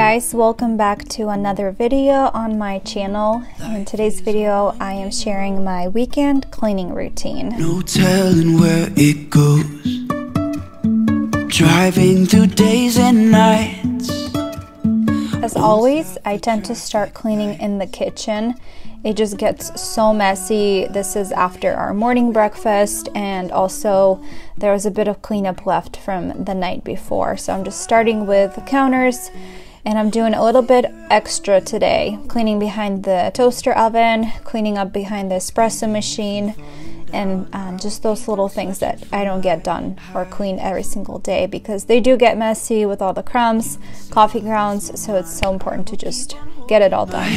guys, welcome back to another video on my channel. In today's video, I am sharing my weekend cleaning routine. No telling where it goes. Driving through days and nights. As always, I tend to start cleaning in the kitchen. It just gets so messy. This is after our morning breakfast, and also there was a bit of cleanup left from the night before. So I'm just starting with the counters and I'm doing a little bit extra today. Cleaning behind the toaster oven, cleaning up behind the espresso machine, and um, just those little things that I don't get done or clean every single day because they do get messy with all the crumbs, coffee grounds, so it's so important to just get it all done.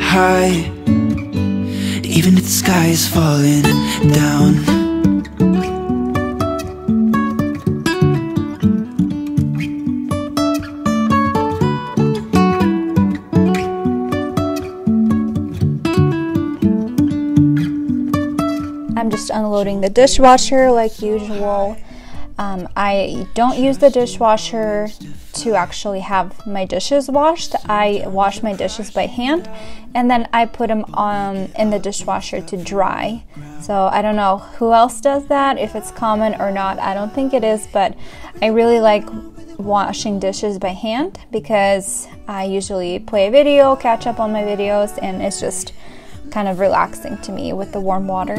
High. Even if the sky is falling down. Unloading the dishwasher like usual. Um, I don't use the dishwasher to actually have my dishes washed. I wash my dishes by hand and then I put them on in the dishwasher to dry. So I don't know who else does that, if it's common or not. I don't think it is, but I really like washing dishes by hand because I usually play a video, catch up on my videos, and it's just kind of relaxing to me with the warm water.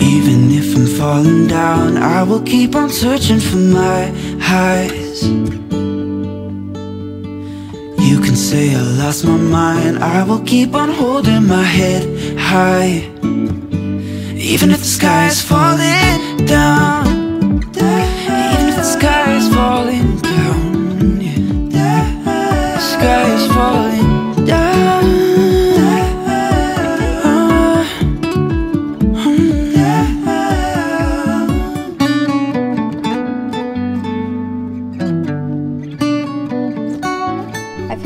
Even if I'm falling down, I will keep on searching for my highs. You can say I lost my mind, I will keep on holding my head high. Even if the sky is falling down, even if the sky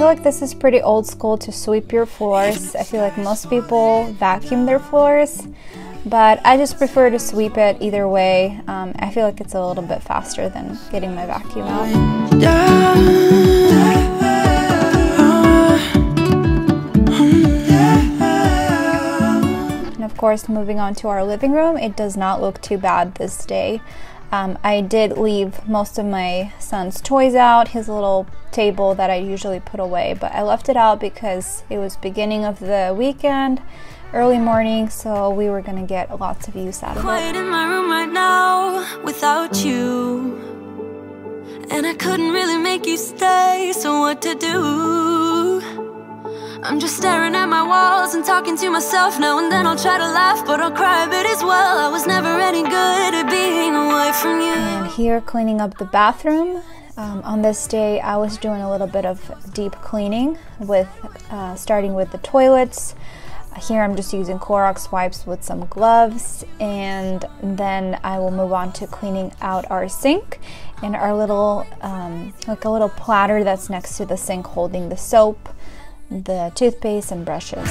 feel like this is pretty old school to sweep your floors. I feel like most people vacuum their floors, but I just prefer to sweep it either way. Um, I feel like it's a little bit faster than getting my vacuum out. And of course, moving on to our living room, it does not look too bad this day. Um, I did leave most of my son's toys out, his little table that I usually put away, but I left it out because it was beginning of the weekend, early morning, so we were gonna get lots of use out of it. Quiet in my room right now without you. And I couldn't really make you stay, so what to do? I'm just staring at my walls and talking to myself now and then I'll try to laugh, but I'll cry a bit as well. I was never any good at being away from you. And here, cleaning up the bathroom. Um, on this day, I was doing a little bit of deep cleaning with uh, starting with the toilets. Here, I'm just using Clorox wipes with some gloves, and then I will move on to cleaning out our sink and our little, um, like a little platter that's next to the sink holding the soap, the toothpaste, and brushes.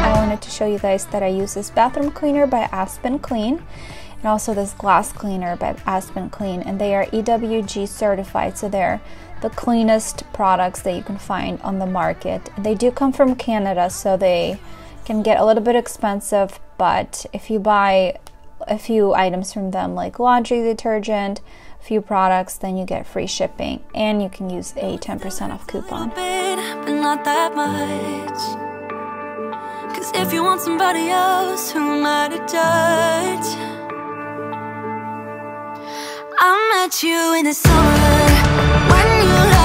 I wanted to show you guys that I use this bathroom cleaner by Aspen Clean and also this glass cleaner by Aspen Clean and they are EWG certified so they're the cleanest products that you can find on the market. They do come from Canada so they can get a little bit expensive but if you buy a few items from them like laundry detergent, a few products, then you get free shipping and you can use a 10% off coupon. But not that much. Cause if you want somebody else, who am to judge? I met you in the summer when you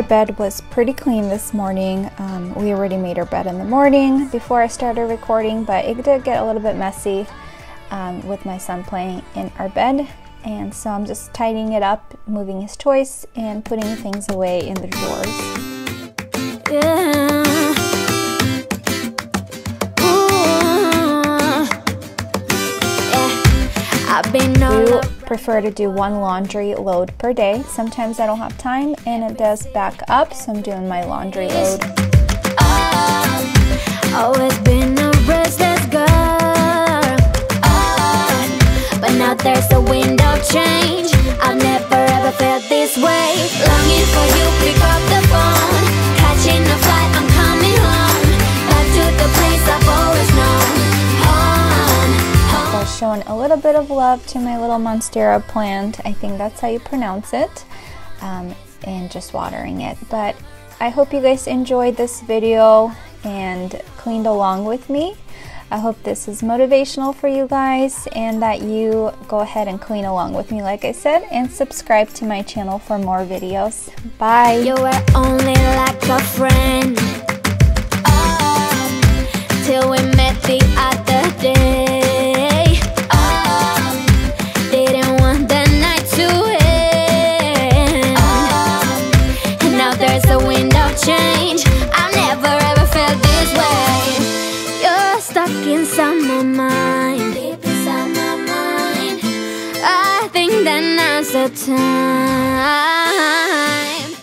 Our bed was pretty clean this morning. Um, we already made our bed in the morning before I started recording, but it did get a little bit messy um, with my son playing in our bed. And so I'm just tidying it up, moving his toys, and putting things away in the drawers. Yeah. Prefer to do one laundry load per day. Sometimes I don't have time and it does back up, so I'm doing my laundry load. Ah, always been a restless girl. Oh, but now there's a window change. I've never ever felt this way. Love to my little monstera plant. I think that's how you pronounce it. Um, and just watering it. But I hope you guys enjoyed this video and cleaned along with me. I hope this is motivational for you guys and that you go ahead and clean along with me, like I said, and subscribe to my channel for more videos. Bye. The time.